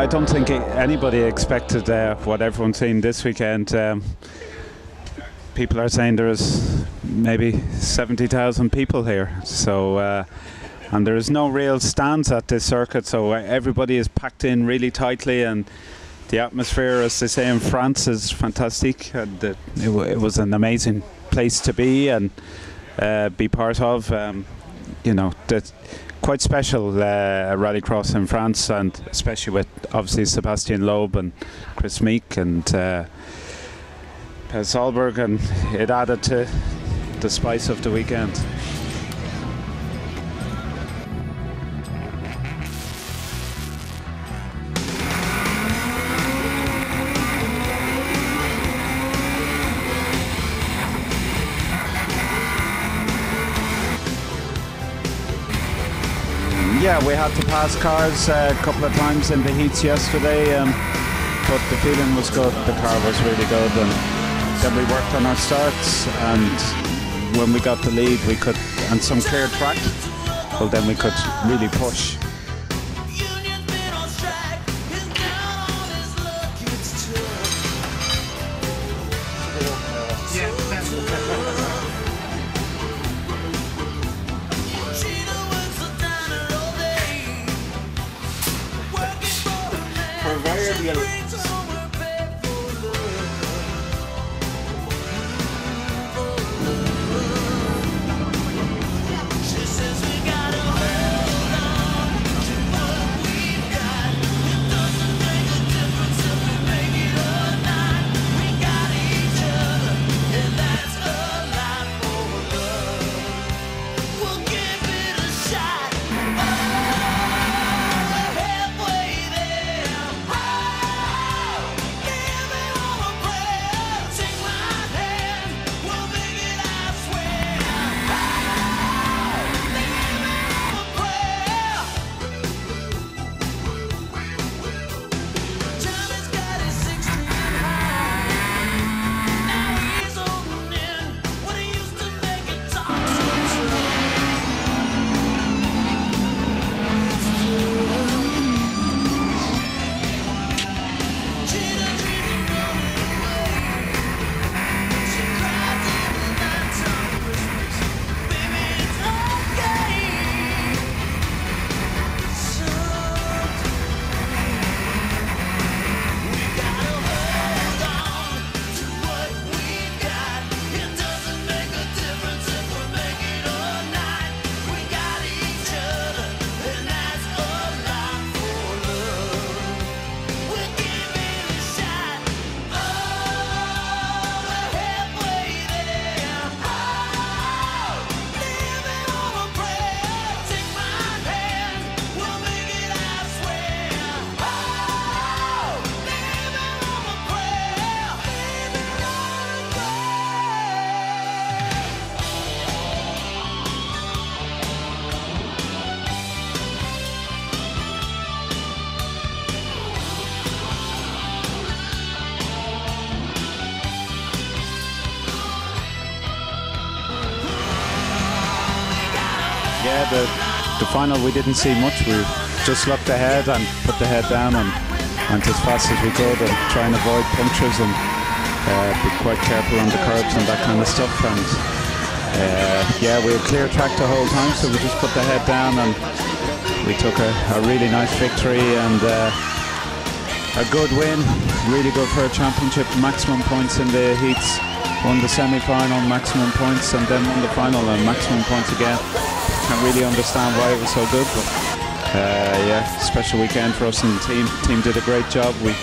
I don't think anybody expected uh, what everyone's seen this weekend. Um, people are saying there's maybe 70,000 people here. So, uh, and there is no real stands at this circuit, so everybody is packed in really tightly, and the atmosphere, as they say in France, is fantastic. And it, it was an amazing place to be and uh, be part of. Um, you know, that quite special uh, rallycross in France, and especially with obviously Sébastien Loeb and Chris Meek and uh, Per Solberg, and it added to the spice of the weekend. Yeah, we had to pass cars uh, a couple of times in the heats yesterday, um, but the feeling was good. The car was really good, and then we worked on our starts. And when we got the lead, we could and some clear track. Well, then we could really push. Yeah. Yeah, the, the final we didn't see much. We just looked ahead and put the head down and went as fast as we could and try and avoid punctures and uh, be quite careful on the curbs and that kind of stuff. And uh, yeah, we had clear track the whole time, so we just put the head down and we took a, a really nice victory and uh, a good win. Really good for a championship. Maximum points in the heats. Won the semi-final, maximum points, and then won the final and maximum points again really understand why it was so good, but uh, yeah, special weekend for us and the team. Team did a great job. We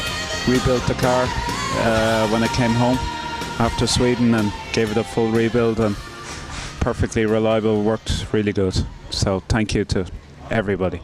rebuilt the car uh, when it came home after Sweden and gave it a full rebuild and perfectly reliable. Worked really good. So thank you to everybody.